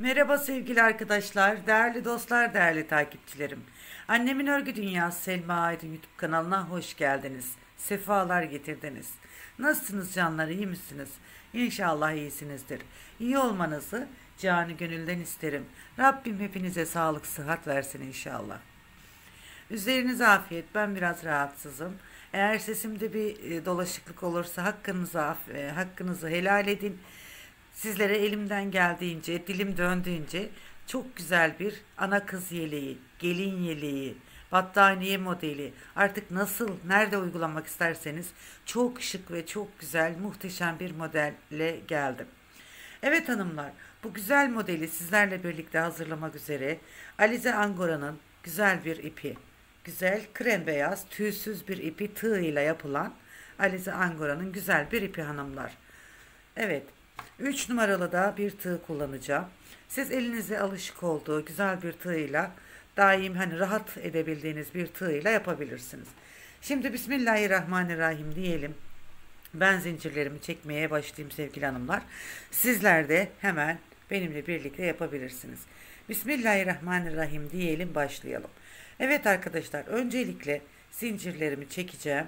Merhaba sevgili arkadaşlar, değerli dostlar, değerli takipçilerim. Annemin Örgü Dünyası Selma Aydın YouTube kanalına hoş geldiniz. Sefalar getirdiniz. Nasılsınız canlar, iyi misiniz? İnşallah iyisinizdir. İyi olmanızı canı gönülden isterim. Rabbim hepinize sağlık, sıhhat versin inşallah. Üzerinize afiyet, ben biraz rahatsızım. Eğer sesimde bir e, dolaşıklık olursa hakkınızı, e, hakkınızı helal edin. Sizlere elimden geldiğince, dilim döndüğünce çok güzel bir ana kız yeleği, gelin yeleği, battaniye modeli artık nasıl, nerede uygulamak isterseniz çok şık ve çok güzel, muhteşem bir modelle geldim. Evet hanımlar, bu güzel modeli sizlerle birlikte hazırlamak üzere Alize Angora'nın güzel bir ipi, güzel krem beyaz tüysüz bir ipi tığ yapılan Alize Angora'nın güzel bir ipi hanımlar. Evet, 3 numaralı da bir tığ kullanacağım. Siz elinize alışık olduğu güzel bir tığıyla daim hani rahat edebildiğiniz bir tığıyla yapabilirsiniz. Şimdi Bismillahirrahmanirrahim diyelim. Ben zincirlerimi çekmeye başlayayım sevgili hanımlar. Sizler de hemen benimle birlikte yapabilirsiniz. Bismillahirrahmanirrahim diyelim başlayalım. Evet arkadaşlar öncelikle zincirlerimi çekeceğim.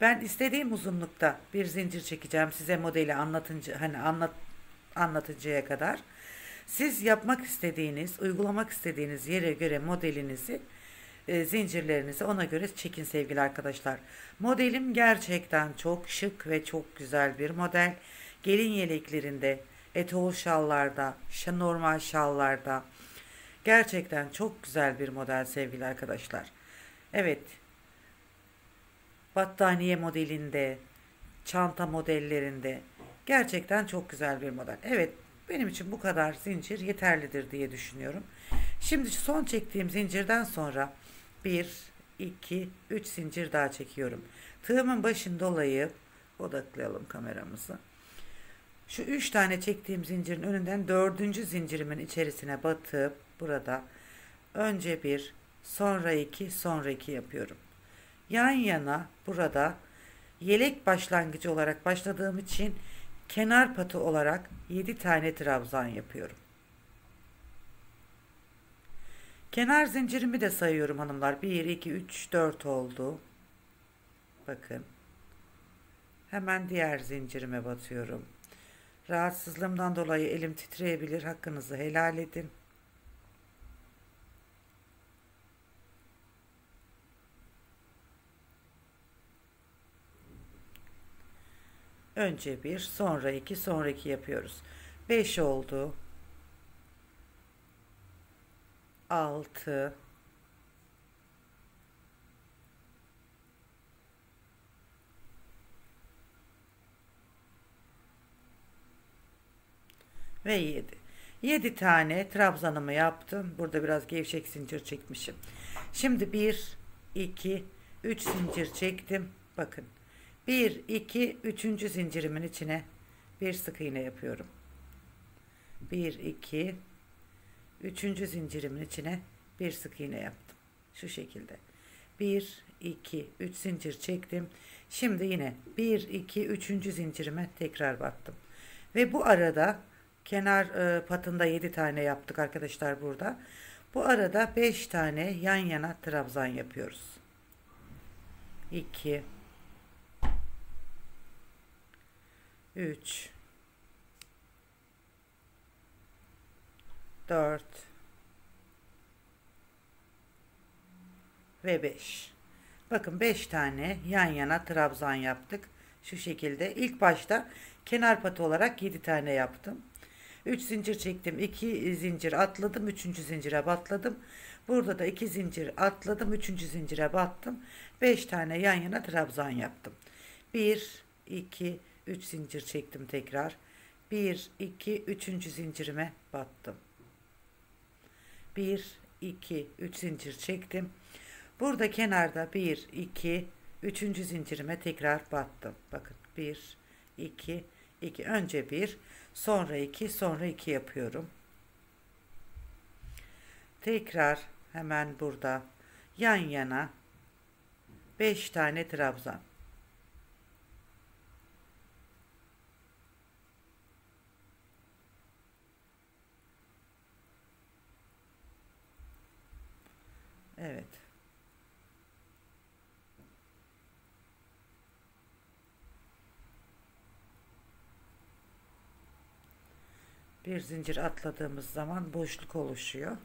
Ben istediğim uzunlukta bir zincir çekeceğim size modeli anlatınca hani anlat anlatıcıya kadar. Siz yapmak istediğiniz, uygulamak istediğiniz yere göre modelinizi, e, zincirlerinizi ona göre çekin sevgili arkadaşlar. Modelim gerçekten çok şık ve çok güzel bir model. Gelin yeleklerinde, etol şallarda, normal şallarda. Gerçekten çok güzel bir model sevgili arkadaşlar. Evet. Battaniye modelinde, çanta modellerinde, Gerçekten çok güzel bir model. Evet benim için bu kadar zincir yeterlidir diye düşünüyorum. Şimdi son çektiğim zincirden sonra 1, 2, 3 zincir daha çekiyorum. Tığımın başını dolayıp odaklayalım kameramızı. Şu 3 tane çektiğim zincirin önünden dördüncü zincirimin içerisine batıp burada önce bir sonra iki sonra iki yapıyorum. Yan yana burada yelek başlangıcı olarak başladığım için kenar patı olarak 7 tane trabzan yapıyorum. Kenar zincirimi de sayıyorum hanımlar. 1, 2, 3, 4 oldu. Bakın. Hemen diğer zincirime batıyorum. Rahatsızlığımdan dolayı elim titreyebilir. Hakkınızı helal edin. Önce bir, sonra iki, sonra iki yapıyoruz. Beş oldu. Altı. Ve yedi. Yedi tane trabzanımı yaptım. Burada biraz gevşek zincir çekmişim. Şimdi bir, iki, üç zincir çektim. Bakın 1 2 3. zincirimin içine bir sık iğne yapıyorum. 1 2 3. zincirimin içine bir sık iğne yaptım. Şu şekilde. 1 2 3 zincir çektim. Şimdi yine 1 2 3. zincirime tekrar battım. Ve bu arada kenar e, patında 7 tane yaptık arkadaşlar burada. Bu arada 5 tane yan yana trabzan yapıyoruz. 2 3 4 ve 5. Bakın 5 tane yan yana trabzan yaptık. Şu şekilde. İlk başta kenar patı olarak 7 tane yaptım. 3 zincir çektim. 2 zincir atladım. 3. zincire batladım. Burada da 2 zincir atladım. 3. zincire battım. 5 tane yan yana trabzan yaptım. 1 2 3 zincir çektim tekrar. 1 2 3. zincirime battım. 1 2 3 zincir çektim. Burada kenarda 1 2 3. zincirime tekrar battım. Bakın 1 2 2 önce 1 sonra 2 sonra 2 yapıyorum. Tekrar hemen burada yan yana 5 tane trabzan. Evet. Bir zincir atladığımız zaman boşluk oluşuyor.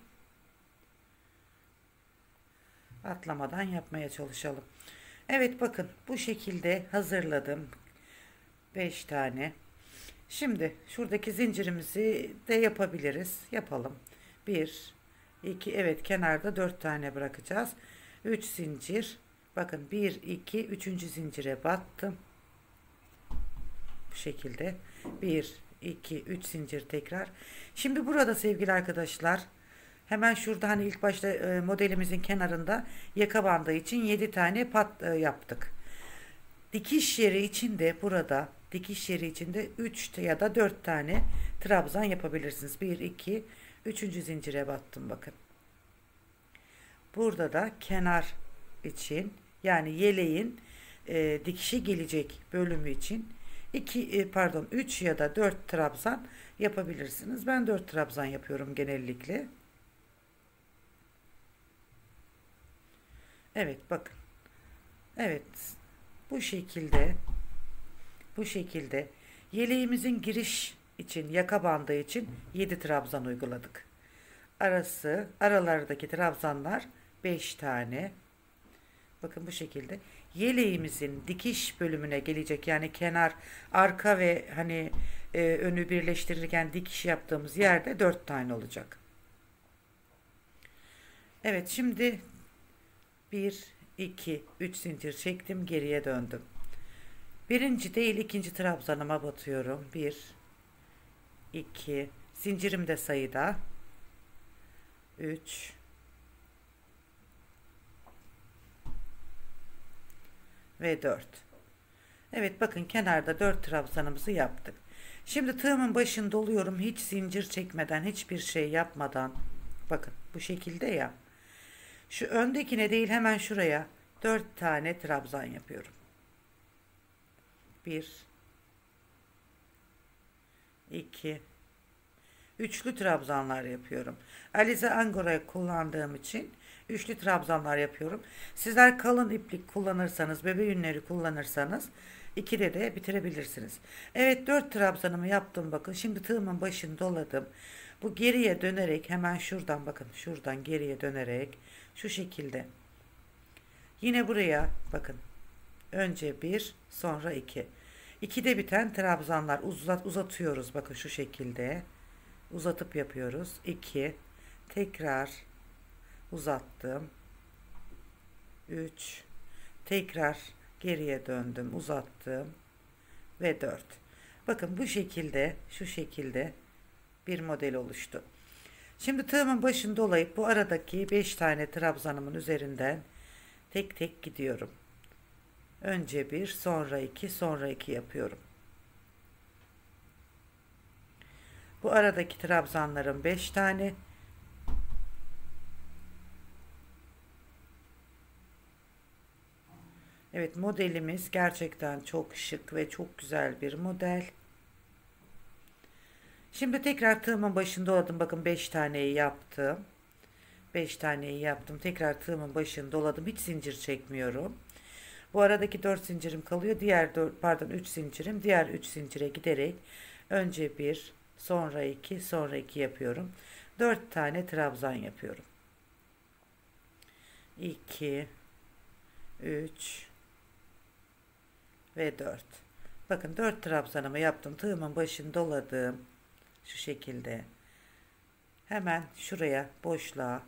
Atlamadan yapmaya çalışalım. Evet bakın bu şekilde hazırladım. 5 tane. Şimdi şuradaki zincirimizi de yapabiliriz. Yapalım. 1 2 evet kenarda 4 tane bırakacağız. 3 zincir. Bakın 1 2 3. zincire battım. Bu şekilde 1 2 3 zincir tekrar. Şimdi burada sevgili arkadaşlar hemen şurada hani ilk başta e, modelimizin kenarında yaka bandı için 7 tane pat e, yaptık. Dikiş yeri için de burada dikiş yeri için de 3 ya da 4 tane trabzan yapabilirsiniz. 1 2 3. zincire battım bakın. Burada da kenar için yani yeleğin e, dikişe gelecek bölümü için 2 e, pardon 3 ya da 4 trabzan yapabilirsiniz. Ben 4 trabzan yapıyorum genellikle. Evet bakın. Evet bu şekilde bu şekilde yeleğimizin giriş için yaka bandı için 7 trabzan uyguladık. Arası aralardaki trabzanlar 5 tane. Bakın bu şekilde yeleğimizin dikiş bölümüne gelecek yani kenar, arka ve hani e, önü birleştirirken dikiş yaptığımız yerde 4 tane olacak. Evet şimdi 1, 2, 3 zincir çektim geriye döndüm. Birinci değil ikinci trabzanıma batıyorum. 1, 2, zincirim de sayıda. 3, ve 4. Evet bakın kenarda 4 trabzanımızı yaptık. Şimdi tığımın başını doluyorum hiç zincir çekmeden hiçbir şey yapmadan. Bakın bu şekilde ya. Şu öndekine değil hemen şuraya 4 tane trabzan yapıyorum. 1 2 Üçlü trabzanlar yapıyorum. Alize Angora kullandığım için üçlü trabzanlar yapıyorum. Sizler kalın iplik kullanırsanız, bebe yünleri kullanırsanız ikide de bitirebilirsiniz. Evet dört trabzanımı yaptım bakın. Şimdi tığımın başını doladım. Bu geriye dönerek hemen şuradan bakın şuradan geriye dönerek şu şekilde. Yine buraya bakın. Önce bir sonra iki. İkide biten trabzanlar uzat, uzatıyoruz bakın şu şekilde. Uzatıp yapıyoruz. 2 tekrar uzattım. 3 tekrar geriye döndüm, uzattım ve 4. Bakın bu şekilde, şu şekilde bir model oluştu. Şimdi tığımın başını dolayıp bu aradaki 5 tane trabzanımın üzerinden tek tek gidiyorum. Önce bir, sonra iki, sonra iki yapıyorum. Bu aradaki trabzanların 5 tane, Evet modelimiz gerçekten çok şık ve çok güzel bir model. Şimdi tekrar tığımın başında doladım. Bakın 5 taneyi yaptım. 5 taneyi yaptım. Tekrar tığımın başını doladım. Hiç zincir çekmiyorum. Bu aradaki 4 zincirim kalıyor. Diğer 4 pardon 3 zincirim. Diğer 3 zincire giderek önce 1 sonra 2 sonra 2 yapıyorum. 4 tane trabzan yapıyorum. 2 3 ve 4. Bakın 4 trabzanımı yaptım. Tığımın başını doladım. Şu şekilde. Hemen şuraya boşluğa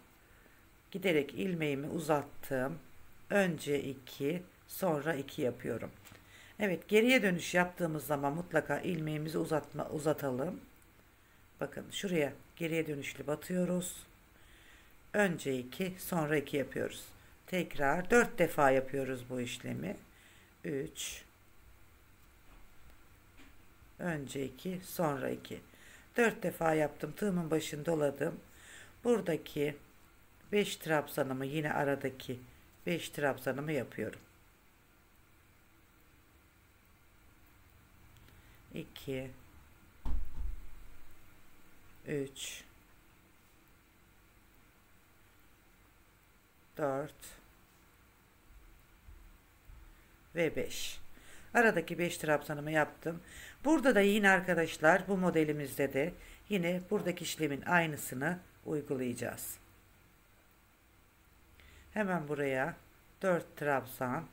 giderek ilmeğimi uzattım. Önce 2, sonra 2 yapıyorum. Evet, geriye dönüş yaptığımız zaman mutlaka ilmeğimizi uzatma uzatalım. Bakın şuraya geriye dönüşlü batıyoruz. Önce 2, sonra 2 yapıyoruz. Tekrar 4 defa yapıyoruz bu işlemi. 3 Önce 2, sonra 2. 4 defa yaptım. Tığımın başını doladım. Buradaki 5 trabzanımı yine aradaki 5 trabzanımı yapıyorum. 2 3 4 ve 5. Aradaki 5 trabzanımı yaptım. Burada da yine arkadaşlar bu modelimizde de yine buradaki işlemin aynısını uygulayacağız. Hemen buraya 4 trabzan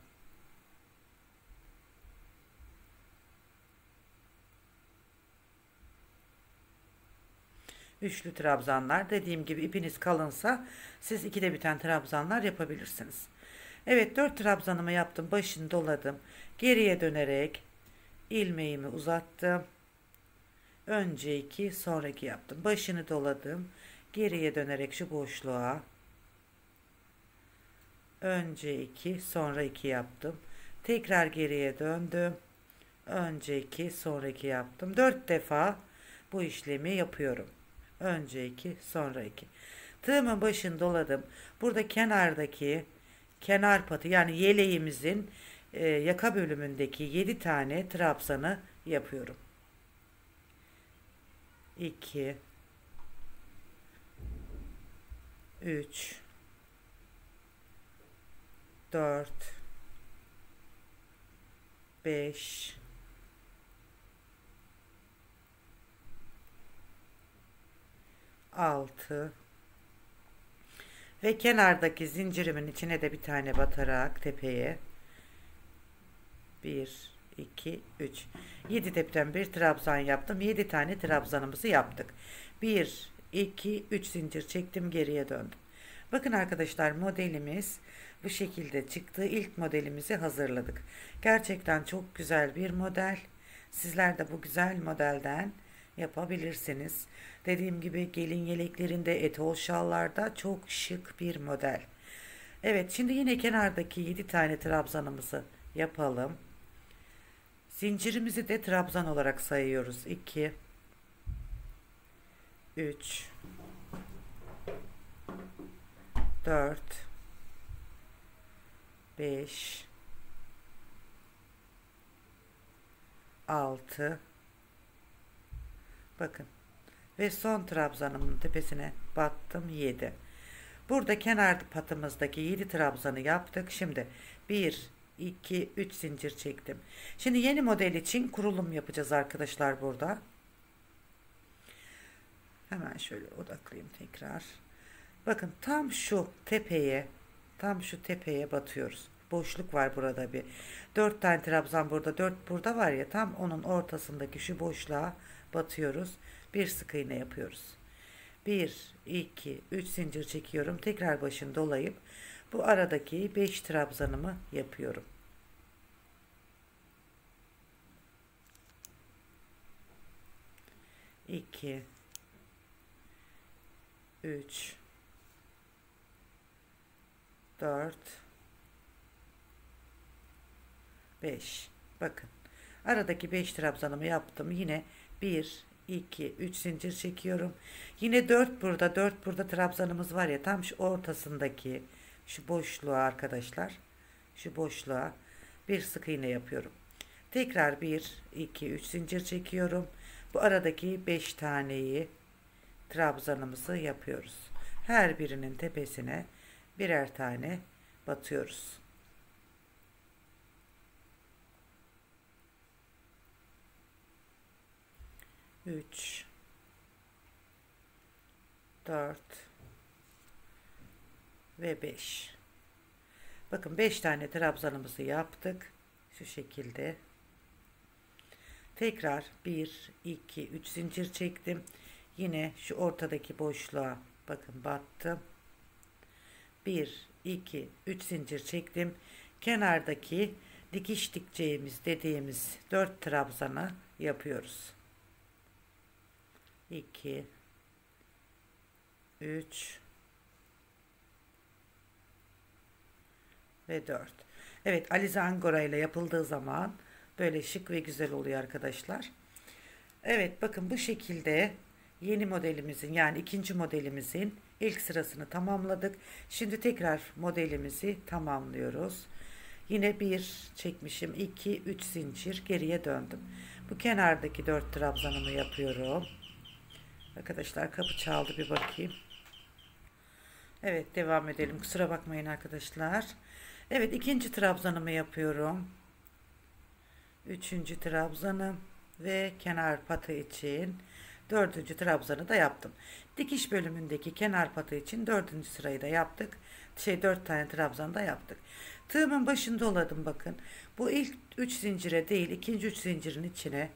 Üçlü trabzanlar. Dediğim gibi ipiniz kalınsa siz ikide biten trabzanlar yapabilirsiniz. Evet 4 trabzanımı yaptım. Başını doladım. Geriye dönerek ilmeğimi uzattım. Önce 2 sonra 2 yaptım. Başını doladım. Geriye dönerek şu boşluğa önce 2 sonra 2 yaptım. Tekrar geriye döndüm. Önce 2 sonra 2 yaptım. 4 defa bu işlemi yapıyorum. Önce 2 sonra 2. Tığımın başını doladım. Burada kenardaki kenar patı yani yeleğimizin e, yaka bölümündeki 7 tane trabzanı yapıyorum. 2 3 4 5 6 ve kenardaki zincirimin içine de bir tane batarak tepeye. 1 2 3 7 tepten bir trabzan yaptım. 7 tane trabzanımızı yaptık. 1 2 3 zincir çektim geriye döndüm. Bakın arkadaşlar modelimiz bu şekilde çıktı. İlk modelimizi hazırladık. Gerçekten çok güzel bir model. Sizler de bu güzel modelden yapabilirsiniz. Dediğim gibi gelin yeleklerinde etol şallarda çok şık bir model. Evet şimdi yine kenardaki 7 tane trabzanımızı yapalım. Zincirimizi de trabzan olarak sayıyoruz. 2 3 4 5 6 Bakın. Ve son trabzanımın tepesine battım 7. Burada kenar patımızdaki 7 trabzanı yaptık. Şimdi 1, 2, 3 zincir çektim. Şimdi yeni model için kurulum yapacağız arkadaşlar burada. Hemen şöyle odaklayayım tekrar. Bakın tam şu tepeye tam şu tepeye batıyoruz. Boşluk var burada bir. 4 tane trabzan burada 4 burada var ya tam onun ortasındaki şu boşluğa batıyoruz. Bir sık iğne yapıyoruz. 1, 2, 3 zincir çekiyorum. Tekrar başını dolayıp bu aradaki 5 trabzanımı yapıyorum. İki, üç, dört, beş. Bakın aradaki beş trabzanımı yaptım. Yine 1, 2, 3 zincir çekiyorum. Yine 4 burada, 4 burada trabzanımız var ya tam şu ortasındaki şu boşluğa arkadaşlar. Şu boşluğa bir sık iğne yapıyorum. Tekrar 1, 2, 3 zincir çekiyorum. Bu aradaki 5 taneyi trabzanımızı yapıyoruz. Her birinin tepesine birer tane batıyoruz. 3 4 ve 5 bakın 5 tane trabzanımızı yaptık şu şekilde. Tekrar 1 2 3 zincir çektim. Yine şu ortadaki boşluğa bakın battım. 1 2 3 zincir çektim. Kenardaki dikiş dikeceğimiz dediğimiz 4 trabzanı yapıyoruz 2 3 ve 4. Evet Alize Angora ile yapıldığı zaman böyle şık ve güzel oluyor arkadaşlar. Evet bakın bu şekilde yeni modelimizin yani ikinci modelimizin ilk sırasını tamamladık. Şimdi tekrar modelimizi tamamlıyoruz. Yine bir çekmişim 2 3 zincir geriye döndüm. Bu kenardaki 4 trabzanımı yapıyorum. Arkadaşlar kapı çaldı bir bakayım. Evet devam edelim. Kusura bakmayın arkadaşlar. Evet ikinci trabzanımı yapıyorum. Üçüncü trabzanım ve kenar patı için dördüncü trabzanı da yaptım. Dikiş bölümündeki kenar patı için dördüncü sırayı da yaptık. Şey dört tane trabzan da yaptık. Tığımın başını doladım bakın. Bu ilk üç zincire değil ikinci üç zincirin içine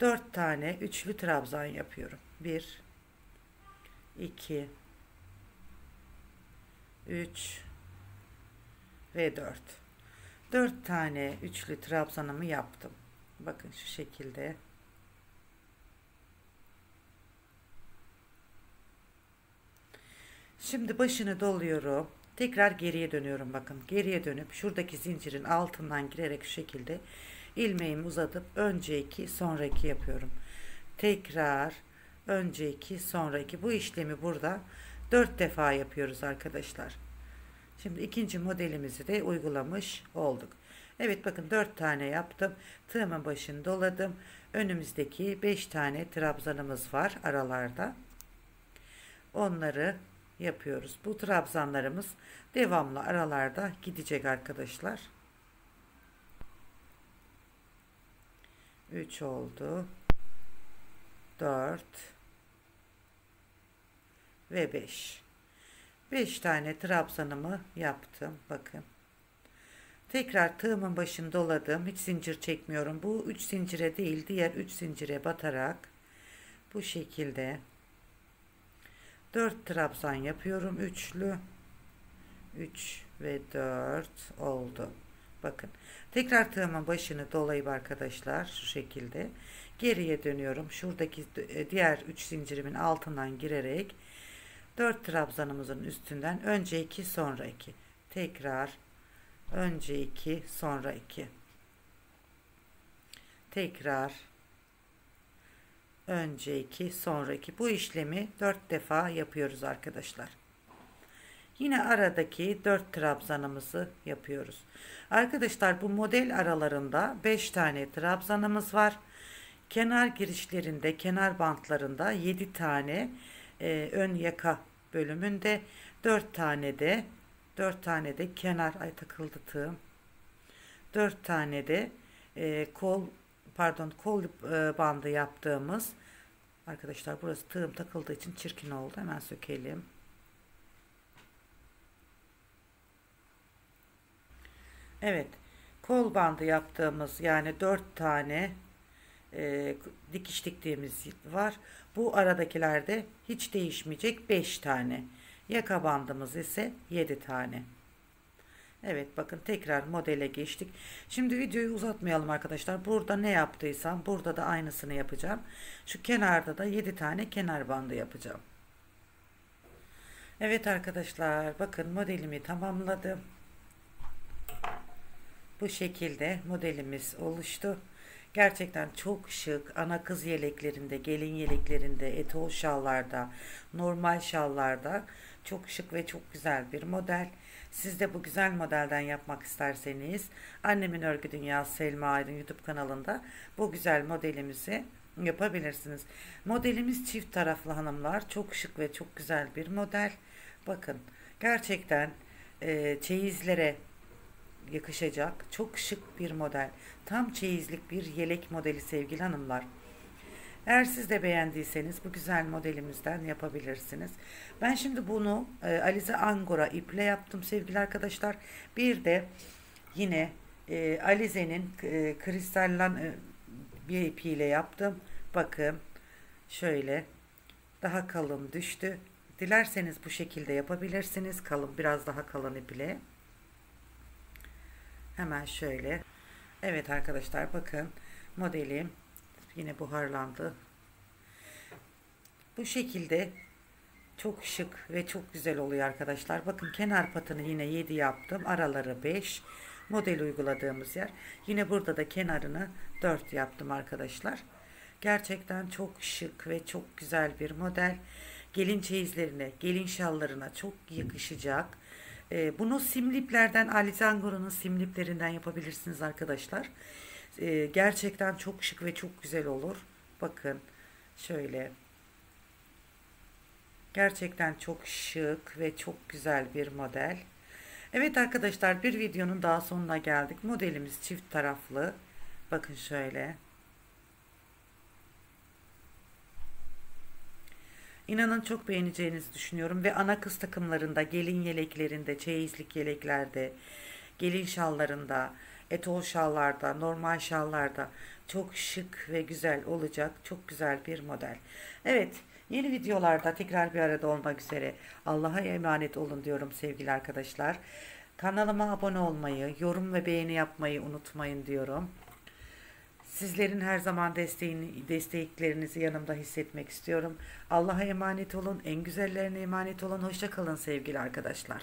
dört tane üçlü trabzan yapıyorum. Bir, iki, üç ve dört. Dört tane üçlü trabzanımı yaptım. Bakın şu şekilde. Şimdi başını doluyorum. Tekrar geriye dönüyorum bakın. Geriye dönüp şuradaki zincirin altından girerek şu şekilde ilmeğimi uzatıp önce iki sonra iki yapıyorum. Tekrar önce iki sonra iki. Bu işlemi burada dört defa yapıyoruz arkadaşlar. Şimdi ikinci modelimizi de uygulamış olduk. Evet bakın dört tane yaptım. Tığımın başını doladım. Önümüzdeki beş tane trabzanımız var aralarda. Onları yapıyoruz. Bu trabzanlarımız devamlı aralarda gidecek arkadaşlar. 3 oldu. 4 ve 5. 5 tane trabzanımı yaptım. Bakın. Tekrar tığımın başını doladım. Hiç zincir çekmiyorum. Bu 3 zincire değil diğer 3 zincire batarak bu şekilde 4 trabzan yapıyorum. Üçlü. 3 ve 4 oldu. Bakın. Tekrar tığımın başını dolayıp arkadaşlar şu şekilde geriye dönüyorum. Şuradaki e, diğer 3 zincirimin altından girerek 4 trabzanımızın üstünden önce 2 sonra 2. Tekrar önce 2 sonra 2. Tekrar önce 2 sonra 2 bu işlemi 4 defa yapıyoruz arkadaşlar. Yine aradaki 4 trabzanımızı yapıyoruz. Arkadaşlar bu model aralarında 5 tane trabzanımız var. Kenar girişlerinde, kenar bantlarında 7 tane e, ön yaka bölümünde 4 tane de 4 tane de kenar ay takıldı tığım. 4 tane de e, kol pardon kol e, bandı yaptığımız arkadaşlar burası tığım takıldığı için çirkin oldu. Hemen sökelim. Evet. Kol bandı yaptığımız yani 4 tane e, dikiş diktiğimiz var. Bu aradakilerde hiç değişmeyecek 5 tane. Yaka bandımız ise 7 tane. Evet bakın tekrar modele geçtik. Şimdi videoyu uzatmayalım arkadaşlar. Burada ne yaptıysam burada da aynısını yapacağım. Şu kenarda da 7 tane kenar bandı yapacağım. Evet arkadaşlar bakın modelimi tamamladım. Bu şekilde modelimiz oluştu. Gerçekten çok şık. Ana kız yeleklerinde, gelin yeleklerinde, etol şallarda, normal şallarda çok şık ve çok güzel bir model. Siz de bu güzel modelden yapmak isterseniz Annemin Örgü Dünyası Selma Aydın YouTube kanalında bu güzel modelimizi yapabilirsiniz. Modelimiz çift taraflı hanımlar. Çok şık ve çok güzel bir model. Bakın gerçekten e, çeyizlere yakışacak çok şık bir model. Tam çeyizlik bir yelek modeli sevgili hanımlar. Eğer siz de beğendiyseniz bu güzel modelimizden yapabilirsiniz. Ben şimdi bunu e, Alize Angora iple yaptım sevgili arkadaşlar. Bir de yine e, Alize'nin e, kristallan e, bir ipiyle yaptım. Bakın şöyle daha kalın düştü. Dilerseniz bu şekilde yapabilirsiniz. Kalın biraz daha kalın iple. Hemen şöyle. Evet arkadaşlar bakın modelim yine buharlandı. Bu şekilde çok şık ve çok güzel oluyor arkadaşlar. Bakın kenar patını yine 7 yaptım. Araları 5. Model uyguladığımız yer. Yine burada da kenarını 4 yaptım arkadaşlar. Gerçekten çok şık ve çok güzel bir model. Gelin çeyizlerine, gelin şallarına çok yakışacak e, bunu simliplerden Alizangoru'nun simliplerinden yapabilirsiniz arkadaşlar. E, gerçekten çok şık ve çok güzel olur. Bakın şöyle Gerçekten çok şık ve çok güzel bir model. Evet arkadaşlar bir videonun daha sonuna geldik. Modelimiz çift taraflı. Bakın şöyle. İnanın çok beğeneceğinizi düşünüyorum ve ana kız takımlarında, gelin yeleklerinde, çeyizlik yeleklerde, gelin şallarında, etol şallarda, normal şallarda çok şık ve güzel olacak. Çok güzel bir model. Evet, yeni videolarda tekrar bir arada olmak üzere. Allah'a emanet olun diyorum sevgili arkadaşlar. Kanalıma abone olmayı, yorum ve beğeni yapmayı unutmayın diyorum. Sizlerin her zaman desteğini, desteklerinizi yanımda hissetmek istiyorum. Allah'a emanet olun. En güzellerine emanet olun. Hoşça kalın sevgili arkadaşlar.